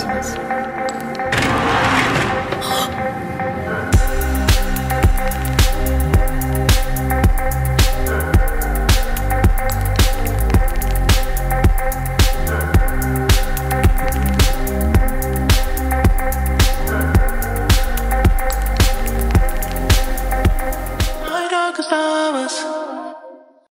Christmas. Cause I was